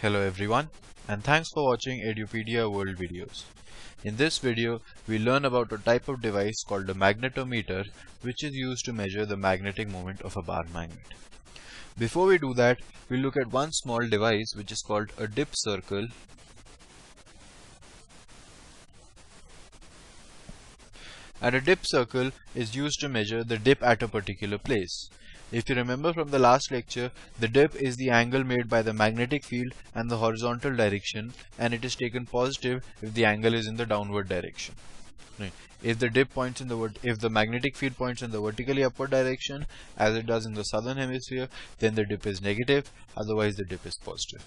Hello everyone and thanks for watching Edupedia World videos. In this video we learn about a type of device called a magnetometer which is used to measure the magnetic moment of a bar magnet. Before we do that we look at one small device which is called a dip circle and a dip circle is used to measure the dip at a particular place. If you remember from the last lecture, the dip is the angle made by the magnetic field and the horizontal direction and it is taken positive if the angle is in the downward direction. If the dip points in the if the magnetic field points in the vertically upward direction as it does in the southern hemisphere, then the dip is negative, otherwise the dip is positive.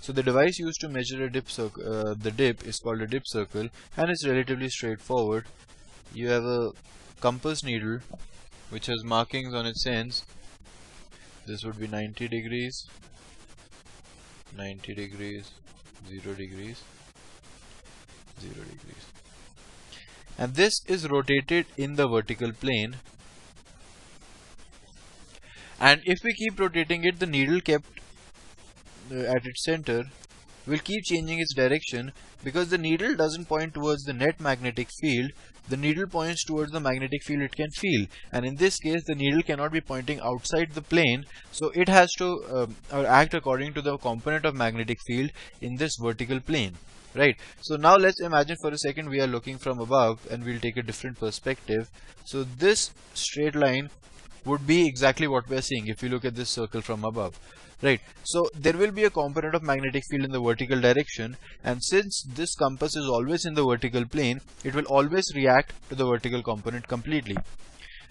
So the device used to measure a dip uh, the dip is called a dip circle and it's relatively straightforward. You have a compass needle which has markings on its ends. This would be 90 degrees 90 degrees 0 degrees 0 degrees. And this is rotated in the vertical plane. And if we keep rotating it the needle kept uh, at its center will keep changing its direction because the needle doesn't point towards the net magnetic field the needle points towards the magnetic field it can feel. And in this case the needle cannot be pointing outside the plane. So it has to um, act according to the component of magnetic field in this vertical plane. Right? So now let's imagine for a second we are looking from above and we'll take a different perspective. So this straight line would be exactly what we are seeing if you look at this circle from above right. So there will be a component of magnetic field in the vertical direction and since this compass is always in the vertical plane it will always react to the vertical component completely.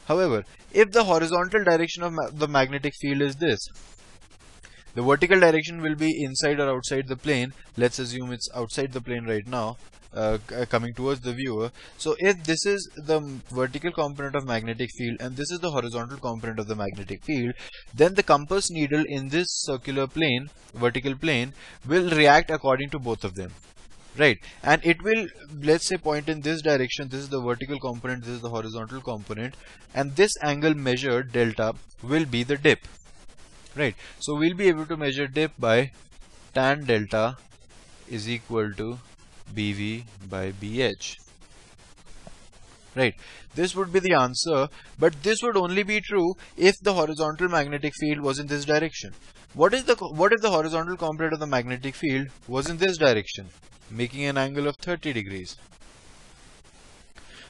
However if the horizontal direction of ma the magnetic field is this the vertical direction will be inside or outside the plane let's assume it's outside the plane right now uh, uh, coming towards the viewer. So if this is the vertical component of magnetic field and this is the horizontal component of the magnetic field, then the compass needle in this circular plane, vertical plane, will react according to both of them. Right, and it will, let's say, point in this direction. This is the vertical component, this is the horizontal component, and this angle measured, delta, will be the dip. Right, so we'll be able to measure dip by tan delta is equal to BV by BH. Right, this would be the answer, but this would only be true if the horizontal magnetic field was in this direction. What is the what if the horizontal component of the magnetic field was in this direction, making an angle of 30 degrees?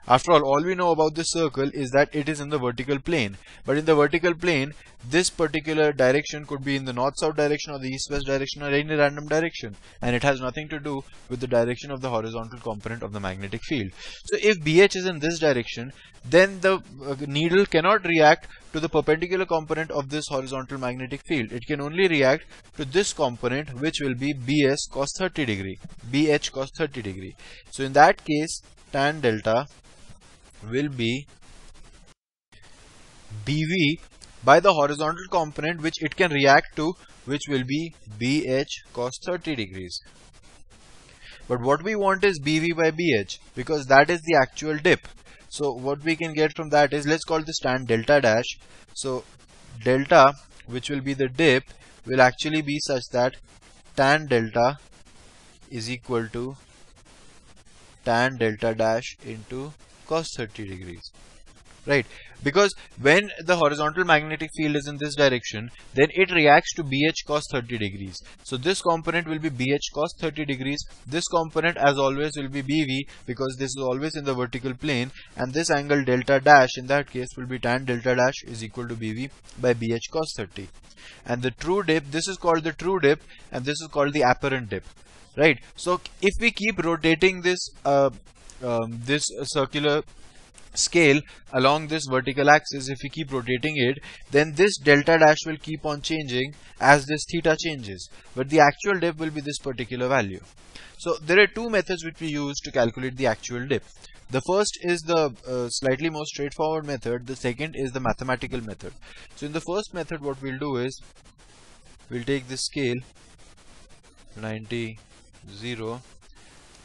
After all, all we know about this circle is that it is in the vertical plane. But in the vertical plane, this particular direction could be in the north-south direction or the east-west direction or any random direction. And it has nothing to do with the direction of the horizontal component of the magnetic field. So if BH is in this direction, then the uh, needle cannot react to the perpendicular component of this horizontal magnetic field. It can only react to this component which will be BS cos 30 degree, BH cos 30 degree. So in that case, tan delta will be BV by the horizontal component which it can react to which will be BH cos 30 degrees. But what we want is BV by BH because that is the actual dip. So what we can get from that is let's call this tan delta dash. So delta which will be the dip will actually be such that tan delta is equal to tan delta dash into cos 30 degrees. Right? Because when the horizontal magnetic field is in this direction then it reacts to BH cos 30 degrees. So this component will be BH cos 30 degrees. This component as always will be BV because this is always in the vertical plane. And this angle delta dash in that case will be tan delta dash is equal to BV by BH cos 30 and the true dip this is called the true dip and this is called the apparent dip. Right? So if we keep rotating this uh, um, this circular scale along this vertical axis if we keep rotating it then this delta dash will keep on changing as this theta changes. But the actual dip will be this particular value. So there are two methods which we use to calculate the actual dip. The first is the uh, slightly more straightforward method. The second is the mathematical method. So in the first method what we'll do is we'll take this scale 90 0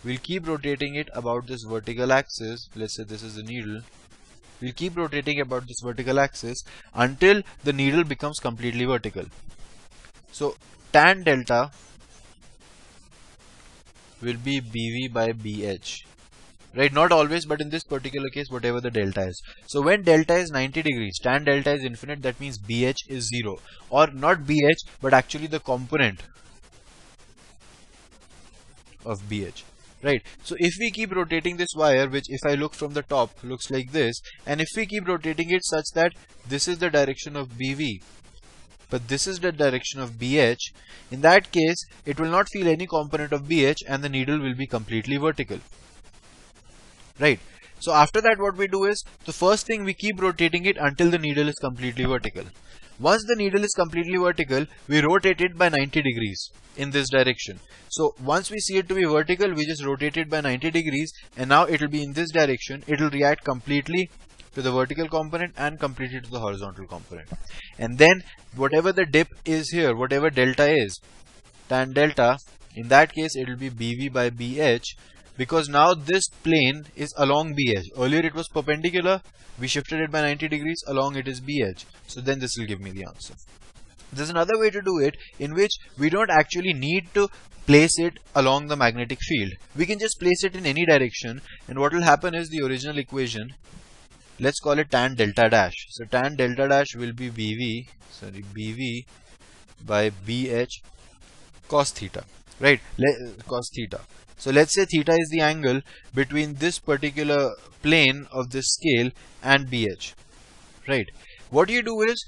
We'll keep rotating it about this vertical axis. Let's say this is the needle. We'll keep rotating about this vertical axis until the needle becomes completely vertical. So tan delta will be BV by BH right not always but in this particular case whatever the delta is so when delta is 90 degrees tan delta is infinite that means bh is 0 or not bh but actually the component of bh right. So if we keep rotating this wire which if I look from the top looks like this and if we keep rotating it such that this is the direction of BV but this is the direction of BH in that case it will not feel any component of BH and the needle will be completely vertical. Right. So after that what we do is the first thing we keep rotating it until the needle is completely vertical once the needle is completely vertical we rotate it by 90 degrees in this direction. So once we see it to be vertical we just rotate it by 90 degrees and now it will be in this direction. It will react completely to the vertical component and completely to the horizontal component. And then whatever the dip is here whatever delta is tan delta in that case it will be bv by bh because now this plane is along BH. Earlier it was perpendicular, we shifted it by 90 degrees, along it is BH. So then this will give me the answer. There's another way to do it in which we don't actually need to place it along the magnetic field. We can just place it in any direction and what will happen is the original equation, let's call it tan delta dash. So tan delta dash will be BV, sorry, BV by BH cos theta, right, Le cos theta. So let's say theta is the angle between this particular plane of this scale and BH. Right. What you do is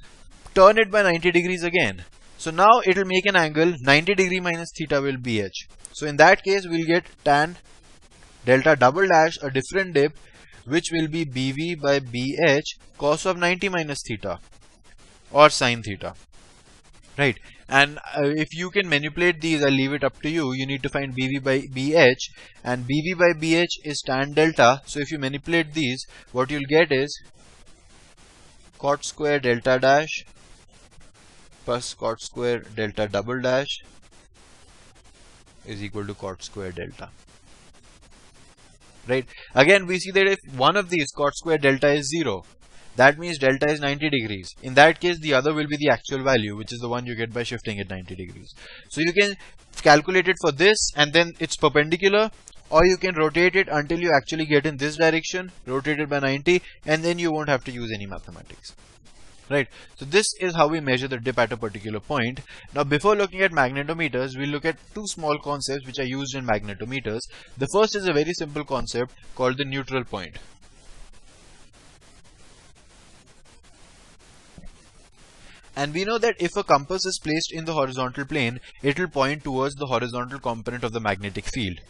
turn it by 90 degrees again. So now it will make an angle 90 degree minus theta will be BH. So in that case we'll get tan delta double dash a different dip which will be BV by BH cos of 90 minus theta or sine theta right. And uh, if you can manipulate these I'll leave it up to you. You need to find BV by BH and BV by BH is tan delta. So if you manipulate these what you'll get is cot square delta dash plus cot square delta double dash is equal to cot square delta. Right. Again we see that if one of these cot square delta is 0 that means delta is 90 degrees. In that case, the other will be the actual value, which is the one you get by shifting it 90 degrees. So you can calculate it for this and then it's perpendicular or you can rotate it until you actually get in this direction, rotate it by 90 and then you won't have to use any mathematics. Right. So this is how we measure the dip at a particular point. Now before looking at magnetometers, we'll look at two small concepts which are used in magnetometers. The first is a very simple concept called the neutral point. And we know that if a compass is placed in the horizontal plane, it will point towards the horizontal component of the magnetic field.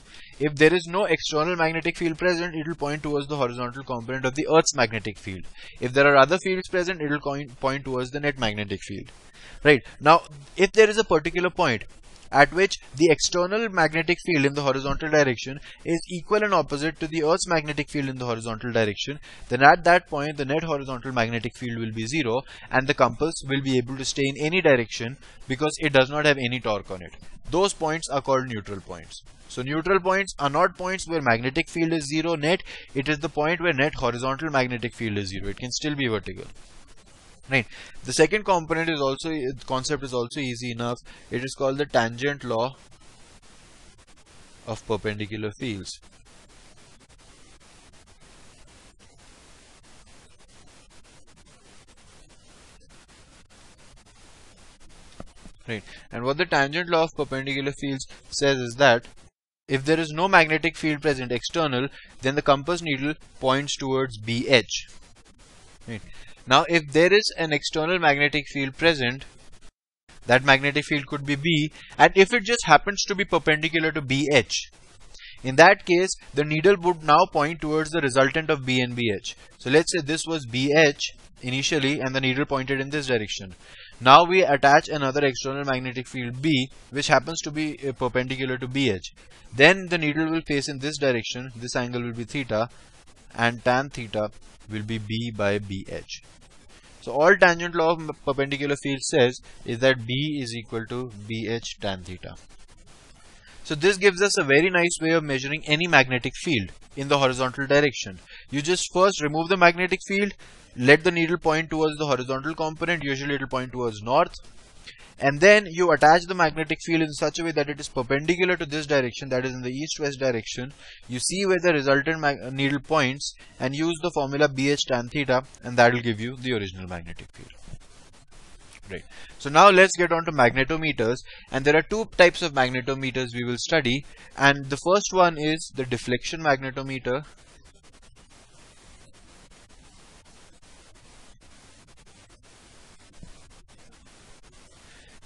If there is no external magnetic field present, it will point towards the horizontal component of the Earth's magnetic field. If there are other fields present, it will point towards the net magnetic field. Right. Now, if there is a particular point at which the external magnetic field in the horizontal direction is equal and opposite to the Earth's magnetic field in the horizontal direction, then at that point the net horizontal magnetic field will be zero and the compass will be able to stay in any direction because it does not have any torque on it. Those points are called neutral points. So neutral points are not points where magnetic field is zero net, it is the point where net horizontal magnetic field is zero. It can still be vertical right. The second component is also concept is also easy enough. It is called the tangent law of perpendicular fields. Right. And what the tangent law of perpendicular fields says is that if there is no magnetic field present external then the compass needle points towards BH right now if there is an external magnetic field present, that magnetic field could be B and if it just happens to be perpendicular to BH, in that case the needle would now point towards the resultant of B and BH. So let's say this was BH initially and the needle pointed in this direction. Now we attach another external magnetic field B which happens to be uh, perpendicular to BH. Then the needle will face in this direction, this angle will be theta and tan theta will be B by BH. So all tangent law of perpendicular field says is that B is equal to BH tan theta. So this gives us a very nice way of measuring any magnetic field in the horizontal direction. You just first remove the magnetic field, let the needle point towards the horizontal component, usually it will point towards north and then you attach the magnetic field in such a way that it is perpendicular to this direction that is in the east-west direction. You see where the resultant uh, needle points and use the formula BH tan theta and that will give you the original magnetic field. Right so now let's get on to magnetometers. And there are two types of magnetometers we will study. And the first one is the deflection magnetometer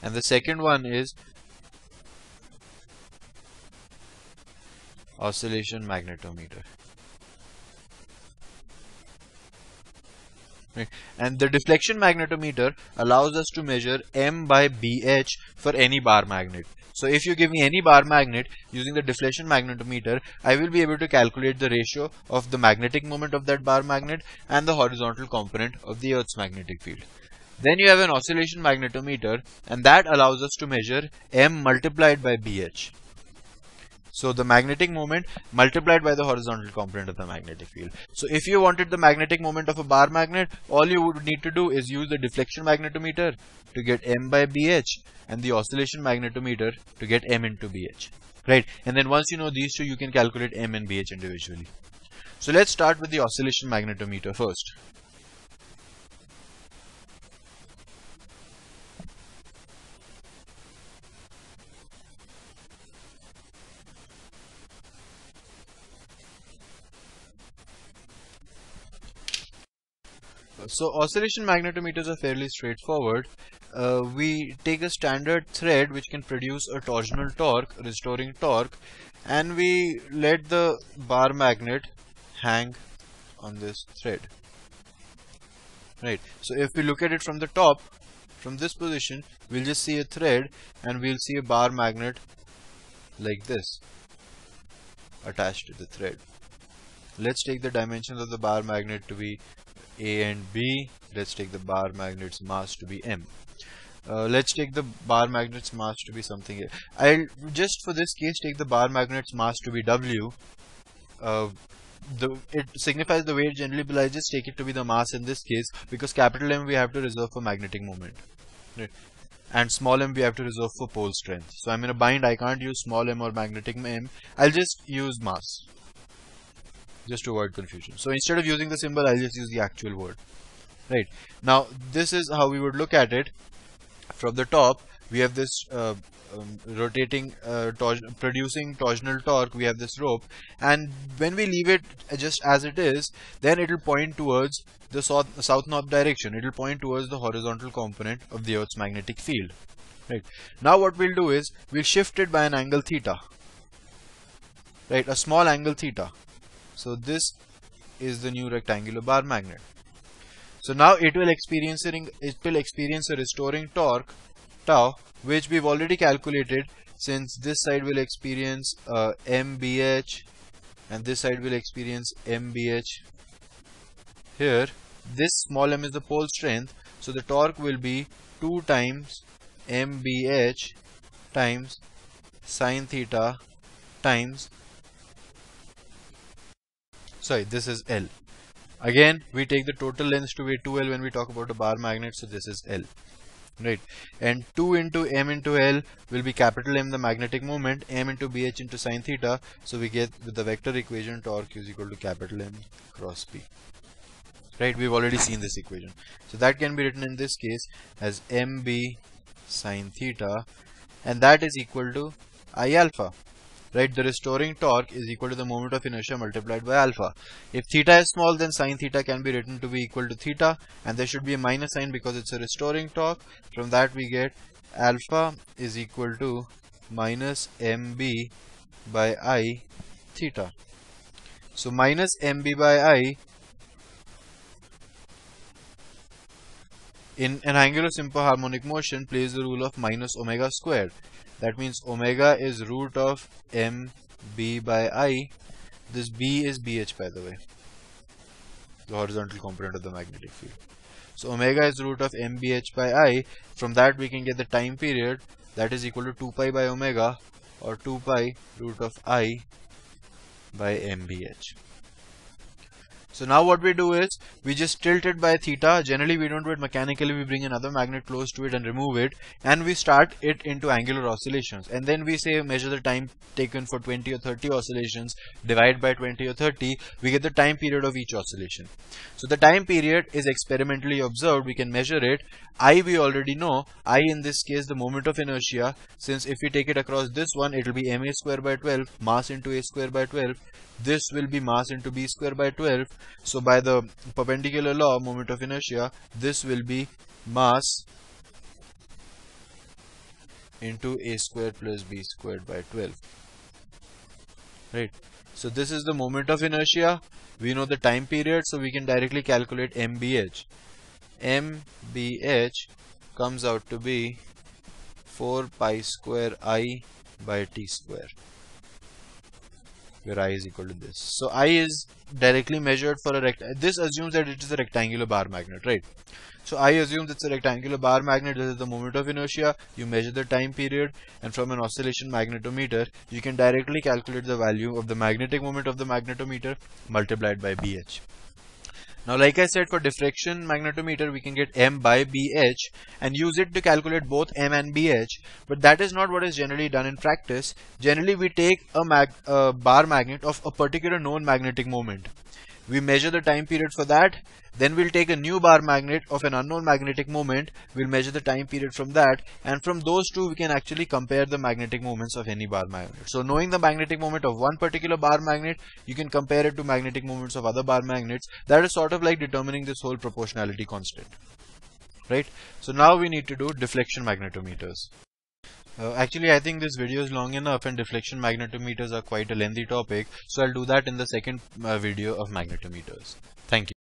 and the second one is oscillation magnetometer. And the deflection magnetometer allows us to measure m by bh for any bar magnet. So if you give me any bar magnet using the deflection magnetometer I will be able to calculate the ratio of the magnetic moment of that bar magnet and the horizontal component of the earth's magnetic field then you have an oscillation magnetometer and that allows us to measure m multiplied by bh. So the magnetic moment multiplied by the horizontal component of the magnetic field. So if you wanted the magnetic moment of a bar magnet, all you would need to do is use the deflection magnetometer to get m by bh and the oscillation magnetometer to get m into bh. Right. And then once you know these two, you can calculate m and bh individually. So let's start with the oscillation magnetometer first. So oscillation magnetometers are fairly straightforward. Uh, we take a standard thread which can produce a torsional torque, restoring torque, and we let the bar magnet hang on this thread. Right. So if we look at it from the top, from this position, we'll just see a thread and we'll see a bar magnet like this attached to the thread. Let's take the dimensions of the bar magnet to be a and B. Let's take the bar magnet's mass to be M. Uh, let's take the bar magnet's mass to be something. I'll just for this case take the bar magnet's mass to be W. Uh, the it signifies the weight generally, but I just take it to be the mass in this case because capital M we have to reserve for magnetic moment, and small m we have to reserve for pole strength. So I'm in a bind. I can't use small m or magnetic m. I'll just use mass just to avoid confusion. So instead of using the symbol, I'll just use the actual word. Right. Now, this is how we would look at it. From the top, we have this uh, um, rotating, uh, producing torsional torque. We have this rope. And when we leave it just as it is, then it will point towards the south, south north direction. It will point towards the horizontal component of the Earth's magnetic field. Right. Now what we'll do is, we'll shift it by an angle theta. Right, a small angle theta. So this is the new rectangular bar magnet. So now it will experiencing it will experience a restoring torque tau which we've already calculated since this side will experience uh, mbh and this side will experience mbh here this small m is the pole strength so the torque will be 2 times mbh times sine theta times sorry this is L. Again we take the total length to be 2L when we talk about a bar magnet so this is L. Right. And 2 into m into L will be capital M the magnetic moment m into BH into sine theta so we get with the vector equation torque is equal to capital M cross B. Right we've already seen this equation. So that can be written in this case as MB sine theta and that is equal to I alpha right the restoring torque is equal to the moment of inertia multiplied by alpha. If theta is small then sine theta can be written to be equal to theta and there should be a minus sign because it's a restoring torque. From that we get alpha is equal to minus mb by i theta. So minus mb by i in an angular simple harmonic motion plays the rule of minus omega squared that means omega is root of m b by i. This b is bh by the way. The horizontal component of the magnetic field. So omega is root of mbh by i. From that we can get the time period. That is equal to 2 pi by omega or 2 pi root of i by mbh So now what we do is we just tilt it by theta. Generally we don't do it mechanically. We bring another magnet close to it and remove it and we start it into angular oscillations. And then we say measure the time taken for 20 or 30 oscillations divide by 20 or 30. We get the time period of each oscillation. So the time period is experimentally observed. We can measure it. I we already know. I in this case the moment of inertia. Since if we take it across this one it will be ma square by 12 mass into a square by 12 this will be mass into b square by 12 so by the perpendicular law moment of inertia this will be mass into a square plus b squared by 12 right? So this is the moment of inertia. We know the time period so we can directly calculate mbh mbh comes out to be 4 pi square i by t square where i is equal to this. So i is directly measured for a rect. This assumes that it is a rectangular bar magnet, right? So I assume it's a rectangular bar magnet. This is the moment of inertia. You measure the time period, and from an oscillation magnetometer, you can directly calculate the value of the magnetic moment of the magnetometer multiplied by BH. Now like I said for deflection magnetometer we can get M by BH and use it to calculate both M and BH but that is not what is generally done in practice. Generally we take a, mag a bar magnet of a particular known magnetic moment we measure the time period for that. Then we'll take a new bar magnet of an unknown magnetic moment. We'll measure the time period from that. And from those two we can actually compare the magnetic moments of any bar magnet. So knowing the magnetic moment of one particular bar magnet you can compare it to magnetic moments of other bar magnets. That is sort of like determining this whole proportionality constant. Right? So now we need to do deflection magnetometers uh, actually, I think this video is long enough and deflection magnetometers are quite a lengthy topic. So I'll do that in the second uh, video of magnetometers. Thank you.